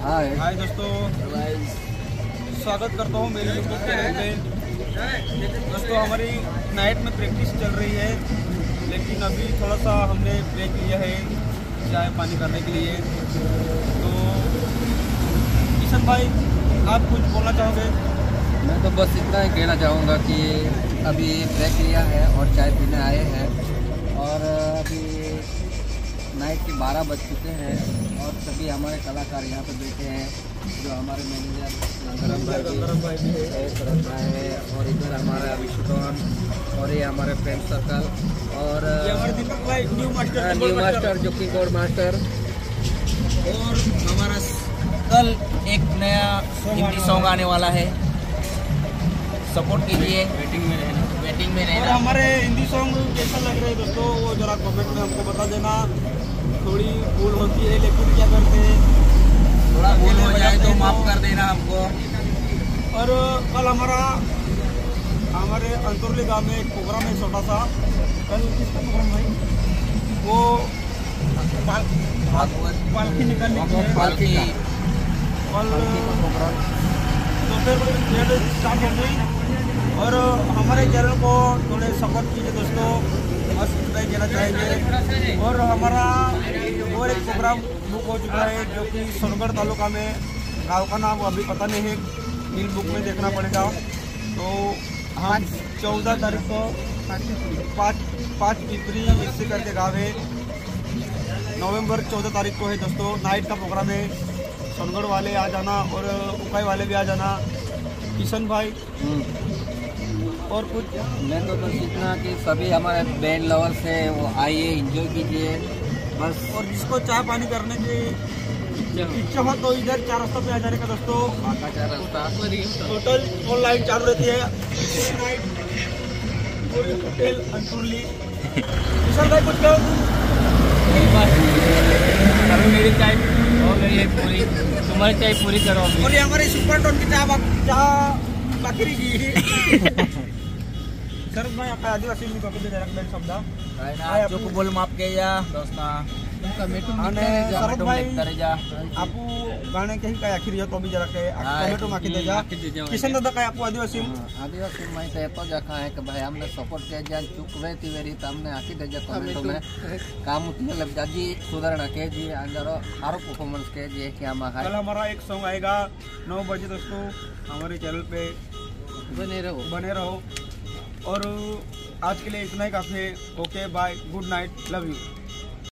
हाय हाय दोस्तों। स्वागत करता हूँ मेरे यूट्यूब चैनल पे। दोस्तों हमारी नाइट में प्रैक्टिस चल रही है लेकिन अभी थोड़ा सा हमने ब्रेक लिया है चाय पानी करने के लिए। तो किशन भाई आप कुछ बोलना चाहोगे? मैं तो बस इतना ही कहना चाहूँगा कि अभी ब्रेक लिया है और चाय पीने आए हैं। 12 बज चुके हैं और सभी हमारे कलाकार यहाँ पे बैठे हैं जो हमारे मैनेजर गंगरम भाई भी भाई भी है। शरद भाई है और इधर हमारा विश्वकौन और ये हमारे फ्रेंड सर्कल और दीपक भाई न्यू मास्टर न्यू मास्टर जो कि कोड मास्टर और हमारा कल एक नया हिंदी सॉन्ग आने वाला है। सपोर्ट कीजिए। वेटिंग में रहना। वेटिंग में और रहना हमारे हिंदी सॉन्ग कैसा लग रहा है दोस्तों? वो जरा कमेंट में हमको बता देना। थोड़ी भूल होती है लेकिन क्या करते हैं? थोड़ा भूल हो जाए तो माफ़ कर देना हमको। और कल हमारा हमारे अंतुरली गाँव में एक प्रोग्राम है छोटा सा। कल किसका प्रोग्राम भाई? वो पाल, पालकी निकालने की है पालकी। कल दोपहर में डेढ़ स्टार्ट हो गई और हमारे चैनल को थोड़े सपोर्ट कीजिए दोस्तों। ही कहना चाहेंगे। और हमारा और एक प्रोग्राम बुक हो चुका है जो कि सोनगढ़ तालुका में गाँव का नाम अभी पता नहीं है बिल बुक में देखना पड़ेगा। तो हम चौदह तारीख को पाँच पाँच पिपरी इससे करके गाँव है। नवंबर चौदह तारीख को है दोस्तों नाइट का प्रोग्राम है। सोनगढ़ वाले आ जाना और उकाई वाले भी आ जाना। किशन भाई और कुछ? मैं तो बस इतना कि सभी हमारे बैंड लवर्स हैं वो आइए एंजॉय कीजिए। बस। और जिसको चाय पानी करने की इच्छा हो तो इधर चार रास्ता पे आ जाने का दोस्तों। चार रास्ता। होटल ऑनलाइन चालू रहती है। होटल अंतुरली किशन भाई कुछ कहो? अभी मेरी चाय। पूरी। तुम्हारी चाय पूरी करो। और ये हमारी सुपर टोन की चाय चाय बाकी की सर मैं आपका आदिवासी में कभी दे रहा शब्द जो को बोल माफ किया दोस्ता અને શરદભાઈ તરેજા આપુ ગાણે કહી કઈ આખી રહ્યો તો બી જરા કે હા, ટોમેટો માખી દેજા નાખી દેજો. કિશન દાદા કઈ આપુ આદિવાસી आदिवासी में तो एतो जखा है कि भाई हमने सपोर्ट किया जान चुक रहे थी वेरी तो हमने आखी दे जा कमेंटो में काम उतने लग जा जी सुधारणा के जी अंदर हारो परफॉर्मेंस के जी कि हम कल हमारा एक सॉन्ग आएगा नौ बजे दोस्तों हमारे चैनल पे बने रहो बने रहो और आज के लिए इतना ही। काफ़ी okay bye good night love you